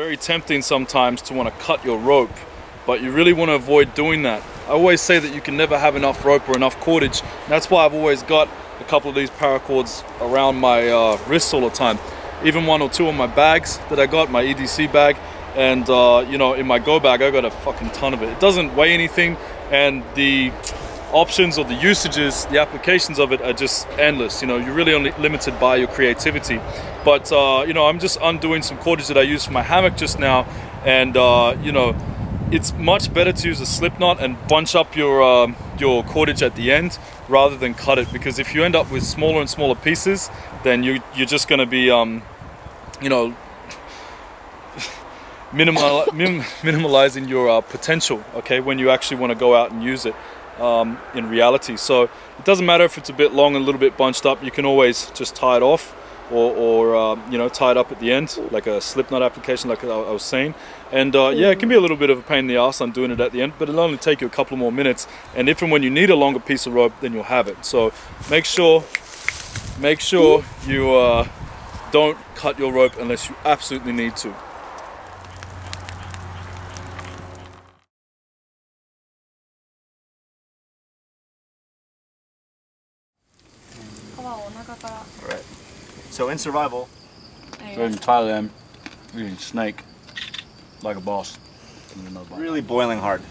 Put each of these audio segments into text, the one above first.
very tempting sometimes to want to cut your rope, but you really want to avoid doing that. I always say that you can never have enough rope or enough cordage. that's why I've always got a couple of these paracords around my uh, wrists all the time. Even one or two on my bags that I got, my EDC bag, and uh, you know, in my go bag, I got a fucking ton of it. It doesn't weigh anything, and the options or the usages, the applications of it are just endless. You know, you're really only limited by your creativity. But uh, you know, I'm just undoing some cordage that I used for my hammock just now, and uh, you know, it's much better to use a slip knot and bunch up your um, your cordage at the end rather than cut it because if you end up with smaller and smaller pieces, then you you're just going to be um, you know minimal, minim, minimalizing your uh, potential. Okay, when you actually want to go out and use it um, in reality. So it doesn't matter if it's a bit long and a little bit bunched up. You can always just tie it off. Or, or um, you know, tie it up at the end, like a slip knot application, like I, I was saying. And uh, yeah, it can be a little bit of a pain in the ass on doing it at the end, but it'll only take you a couple more minutes. And if and when you need a longer piece of rope, then you'll have it. So make sure, make sure you uh, don't cut your rope unless you absolutely need to. Right. So in survival, So in Thailand, you can snake like a boss. really boiling hard.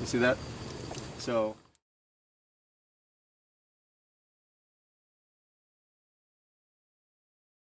You see that? So